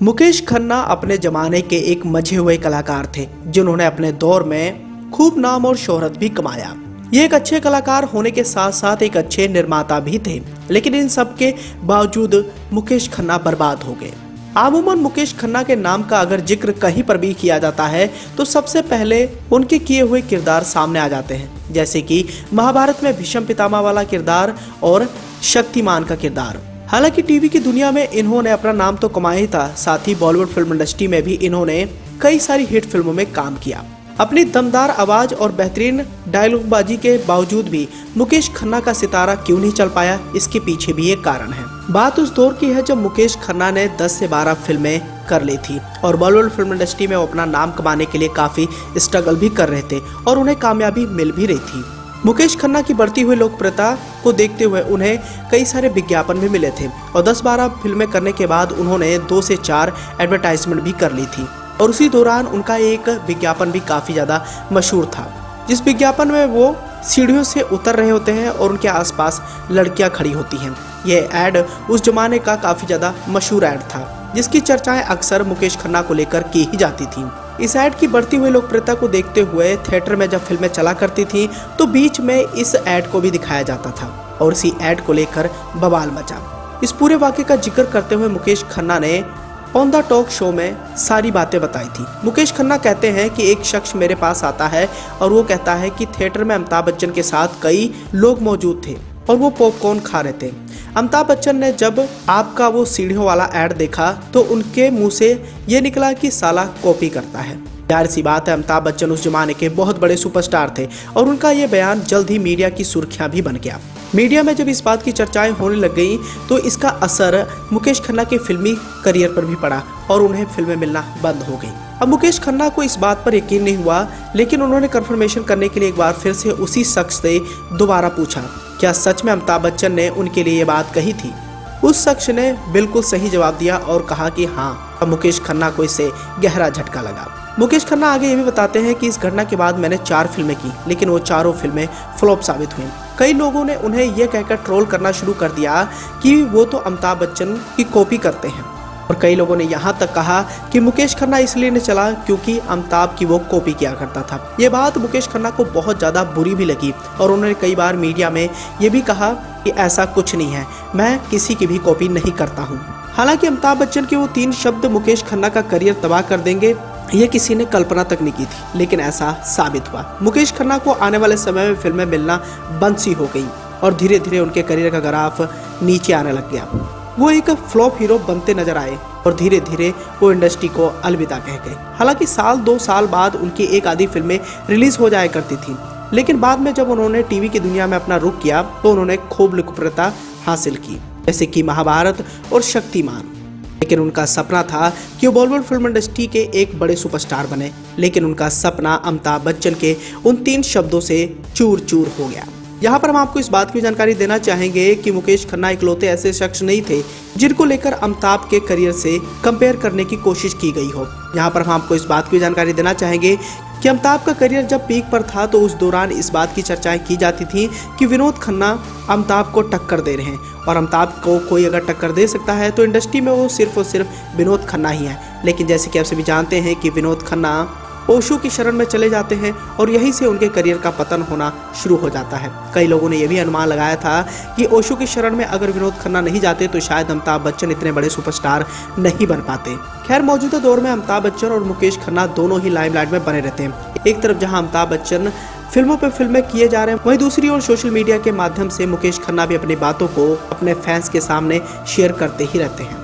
मुकेश खन्ना अपने जमाने के एक मज़े हुए कलाकार थे, जिन्होंने अपने दौर में खूब नाम और शोहरत भी कमाया। ये एक अच्छे कलाकार होने के साथ साथ एक अच्छे निर्माता भी थे, लेकिन इन सब के बावजूद मुकेश खन्ना बर्बाद हो गए। आमूमन मुकेश खन्ना के नाम का अगर ज़िक्र कहीं पर भी किया जाता है तो सबसे पहले उनके किए हुए किरदार सामने आ जाते हैं, जैसे कि महाभारत में भीष्म पितामह वाला किरदार और शक्तिमान का किरदार। हालाँकि टीवी की दुनिया में इन्होंने अपना नाम तो कमाया ही था, साथ ही बॉलीवुड फ़िल्म इंडस्ट्री में भी इन्होंने कई सारी हिट फ़िल्मों में काम किया। अपनी दमदार आवाज़ और बेहतरीन डायलॉगबाजी के बावजूद भी मुकेश खन्ना का सितारा क्यों नहीं चल पाया, इसके पीछे भी एक कारण है। बात उस दौर की है जब मुकेश खन्ना ने 10 से 12 फ़िल्में कर ली थी और बॉलीवुड फ़िल्म इंडस्ट्री में वो अपना नाम कमाने के लिए काफ़ी स्ट्रगल भी कर रहे थे और उन्हें कामयाबी मिल भी रही थी। मुकेश खन्ना की बढ़ती हुई लोकप्रियता को देखते हुए उन्हें कई सारे विज्ञापन भी मिले थे और 10-12 फ़िल्में करने के बाद उन्होंने दो से चार एडवर्टाइजमेंट भी कर ली थी। और उसी दौरान उनका एक विज्ञापन भी काफ़ी ज़्यादा मशहूर था। जिस विज्ञापन में वो सीढ़ियों से उतर रहे होते हैं और उनके आसपास लड़कियाँ खड़ी होती हैं। यह एड उस जमाने का काफ़ी ज़्यादा मशहूर एड था, जिसकी चर्चाएँ अक्सर मुकेश खन्ना को लेकर की ही जाती थी। इस एड की बढ़ती हुई लोकप्रियता को देखते हुए थिएटर में जब फ़िल्में चला करती थी तो बीच में इस एड को भी दिखाया जाता था और इसी एड को लेकर बवाल मचा। इस पूरे वाक्य का ज़िक्र करते हुए मुकेश खन्ना ने ऑन द टॉक शो में सारी बातें बताई थी। मुकेश खन्ना कहते हैं कि एक शख्स मेरे पास आता है और वो कहता है कि थिएटर में अमिताभ बच्चन के साथ कई लोग मौजूद थे। और वो पॉपकॉर्न खा रहे थे। अमिताभ बच्चन ने जब आपका वो सीढ़ियों वाला एड देखा तो उनके मुँह से ये निकला कि साला कॉपी करता है। यार सी बात है, अमिताभ बच्चन उस जमाने के बहुत बड़े सुपरस्टार थे और उनका ये बयान जल्द ही मीडिया की सुर्खियाँ भी बन गया। मीडिया में जब इस बात की चर्चाएँ होने लग गई तो इसका असर मुकेश खन्ना के फिल्मी करियर पर भी पड़ा और उन्हें फ़िल्में मिलना बंद हो गई। अब मुकेश खन्ना को इस बात पर यकीन नहीं हुआ, लेकिन उन्होंने कंफर्मेशन करने के लिए एक बार फिर से उसी शख्स से दोबारा पूछा। क्या सच में अमिताभ बच्चन ने उनके लिए ये बात कही थी? उस शख्स ने बिल्कुल सही जवाब दिया और कहा कि हाँ मुकेश खन्ना को इसे गहरा झटका लगा। मुकेश खन्ना आगे ये भी बताते हैं कि इस घटना के बाद मैंने चार फ़िल्में की, लेकिन वो चारों फ़िल्में फ्लॉप साबित हुई। कई लोगों ने उन्हें यह कहकर ट्रोल करना शुरू कर दिया कि वो तो अमिताभ बच्चन की कॉपी करते हैं। और कई लोगों ने यहाँ तक कहा कि मुकेश खन्ना इसलिए नहीं चला क्योंकि अमिताभ की वो कॉपी किया करता था। ये बात मुकेश खन्ना को बहुत ज़्यादा बुरी भी लगी और उन्होंने कई बार मीडिया में ये भी कहा कि ऐसा कुछ नहीं है, मैं किसी की भी कॉपी नहीं करता हूँ। हालाँकि अमिताभ बच्चन के वो तीन शब्द मुकेश खन्ना का करियर तबाह कर देंगे, ये किसी ने कल्पना तक नहीं की थी, लेकिन ऐसा साबित हुआ। मुकेश खन्ना को आने वाले समय में फ़िल्में मिलना बंद सी हो गई और धीरे धीरे उनके करियर का ग्राफ नीचे आने लग गया। वो एक फ्लॉप हीरो बनते नज़र आए और धीरे धीरे वो इंडस्ट्री को अलविदा कह गए। हालाँकि साल, दो साल बाद उनकी एक आधी फ़िल्में रिलीज़ हो जाया करती थी। लेकिन बाद में जब उन्होंने टीवी की दुनिया में अपना रुख किया तो उन्होंने खूब लोकप्रियता हासिल की, जैसे कि महाभारत और शक्तिमान। लेकिन उनका सपना था कि वो बॉलीवुड फ़िल्म इंडस्ट्री के एक बड़े सुपरस्टार बने। लेकिन उनका सपना अमिताभ बच्चन के उन तीन शब्दों से चूर चूर हो गया। यहाँ पर हम आपको इस बात की जानकारी देना चाहेंगे कि मुकेश खन्ना इकलौते ऐसे शख्स नहीं थे, जिनको लेकर अमिताभ के करियर से कंपेयर करने की कोशिश की गई हो। यहाँ पर हम आपको इस बात की जानकारी देना चाहेंगे कि अमिताभ का करियर जब पीक पर था तो उस दौरान इस बात की चर्चाएँ की जाती थी कि विनोद खन्ना अमिताभ को टक्कर दे रहे हैं। और अमिताभ को कोई अगर टक्कर दे सकता है तो इंडस्ट्री में वो सिर्फ़ और सिर्फ़ विनोद खन्ना ही है। लेकिन जैसे कि आप सभी जानते हैं कि विनोद खन्ना ओशो की शरण में चले जाते हैं और यहीं से उनके करियर का पतन होना शुरू हो जाता है। कई लोगों ने यह भी अनुमान लगाया था कि ओशो की शरण में अगर विनोद खन्ना नहीं जाते तो शायद अमिताभ बच्चन इतने बड़े सुपरस्टार नहीं बन पाते। खैर, मौजूदा दौर में अमिताभ बच्चन और मुकेश खन्ना दोनों ही लाइमलाइट में बने रहते हैं। एक तरफ़ जहाँ अमिताभ बच्चन फ़िल्मों पर फ़िल्में किए जा रहे हैं, वहीं दूसरी ओर सोशल मीडिया के माध्यम से मुकेश खन्ना भी अपनी बातों को अपने फैंस के सामने शेयर करते ही रहते हैं।